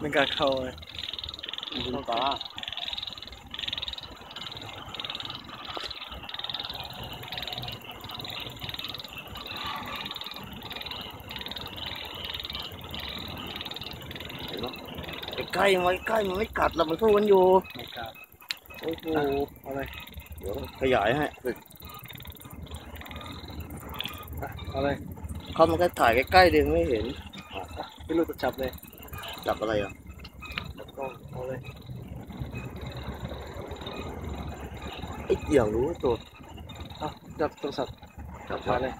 ไม่กล้าเข้าเลยยิงปลาเห็นปะใกล้ๆมันใกล้ๆมันไม่กัดเรามันสู้กันอยู่ไม่กล้าโอ้โหเอาเลยเดี๋ยวขยายให้อะเอาเลยเขามันก็ถ่ายใกล้ๆเดิไม่เห็นอะพี่ลูกจะจับเลย จับอะไรอะจับกล้องเอาเลยไอ้เกี่ยวรู้ตัวเอาจับโทรศัพท์จับมาเลย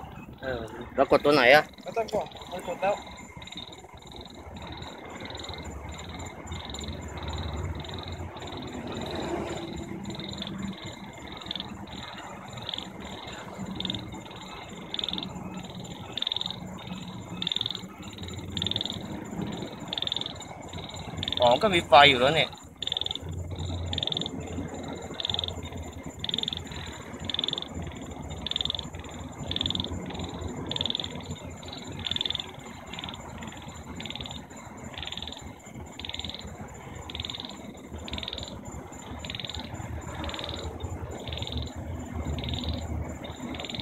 เออแล้วกดตัวไหนอะไม่ต้องกดไม่กดแล้ว อ๋อก็มีไฟอยู่แล้วเนี่ย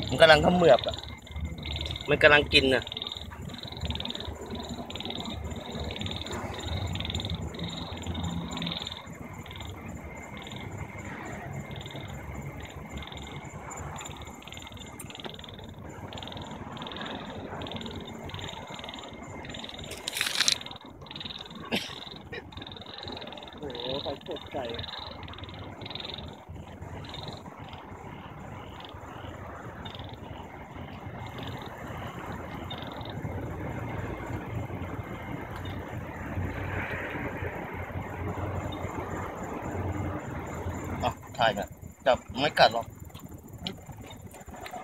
มันกำลังขมือบอะ มันกำลังกินน่ะ โอ้โหไฟตกใจ อะถ่ายแบบจับไม่กัดหรอก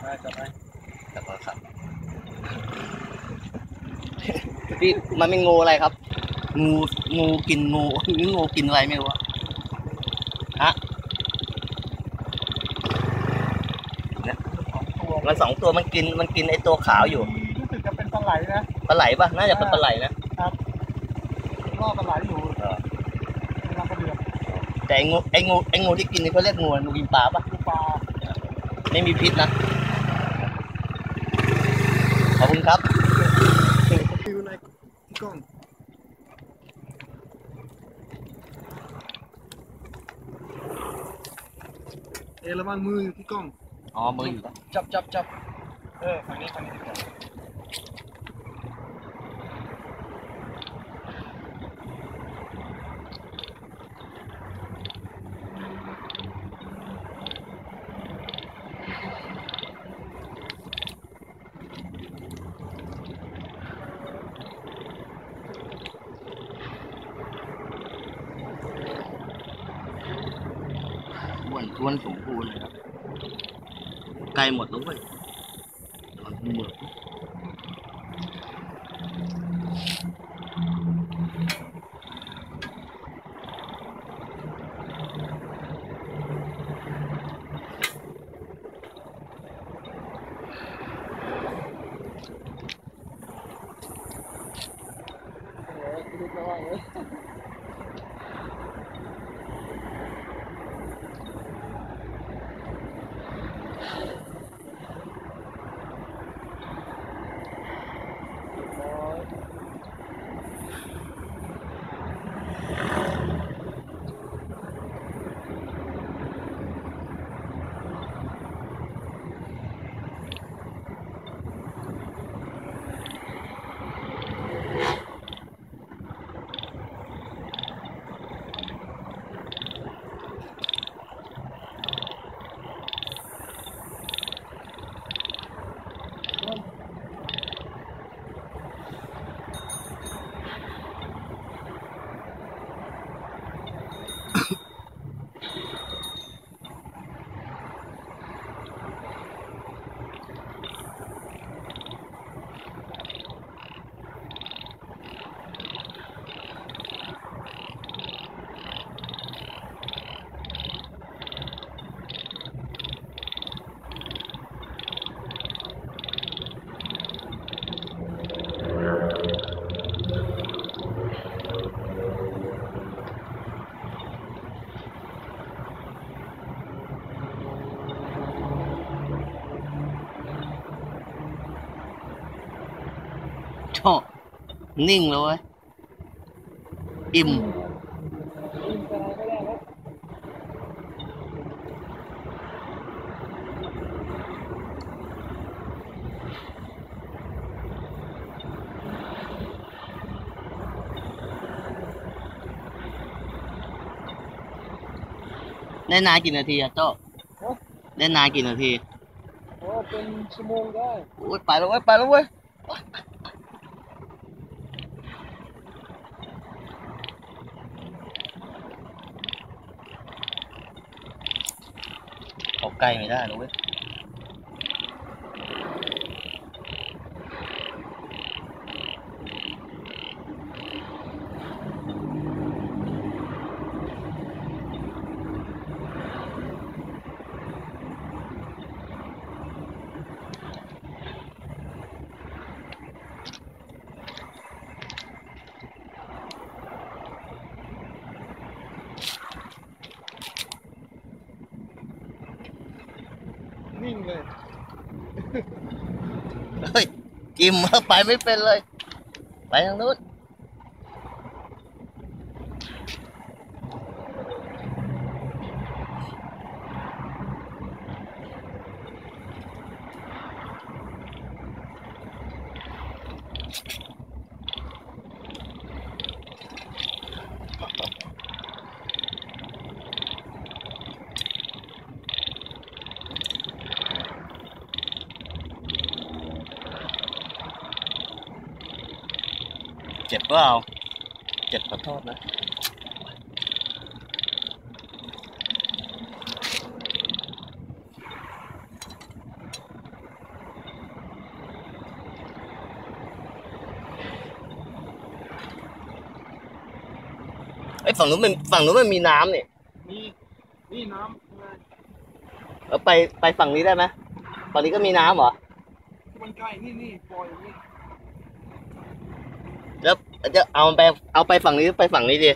ได้จับไหมจับโทรศัพท์พี่มันเป็นงูอะไรครับ งูงูกินงูหรืองูกินอะไรไม่รู้อะฮะ สองตัว มันสองตัวมันกินมันกินไอตัวขาวอยู่รู้สึกจะเป็นปลาไหลนะปลาไหลปะน่าจะเป็นปลาไหลนะล่อปลาไหลอยู่เออกำลังกระเดือกแต่ไองูไองูไองูที่กินนี่เขาเรียกงูงูกินปลาปะลูกปลาไม่มีพิษนะขอบคุณครับฟิวในกล้องเอะระวังมืออยู่ที่กล้อง อ๋อมืออยู่จับจับจับเออฝั่งนี้ฝั่งนี้ดีกว่าอ้วนท้วนสมบูรณ์เลยครับ ใกล้หมด แล้วเว้ยตอนเหมือกจ้านิ่งเลยเว้ยอิ่มยิงไปไหนไม่ได้แล้วได้นานกี่นาทีอะโจ้ได้นานกี่นาที โอ้ เป็นชั่วโมงได้ โอ้ยไปแล้วเว้ย ไปแล้วเว้ย เอาใกล้ไม่ได้นะเว้ยนิ่งเลย เฮ้ อิ่มไปไม่เป็นเลย ไปทางนู้น เจ็บเปล่าเจ็บขอโทษนะไอ้ยฝั่งนู้นมันฝั่งนู้นมันมีน้ำเนี่ยนี่นี่น้ำไงเอาไปไปฝั่งนี้ได้ไหมฝั่งนี้ก็มีน้ำเหรอ มันใกล้นี่นี่ปล่อยนี่ แล้วจะเอาไปเอาไปฝั่งนี้ไปฝั่งนี้ดี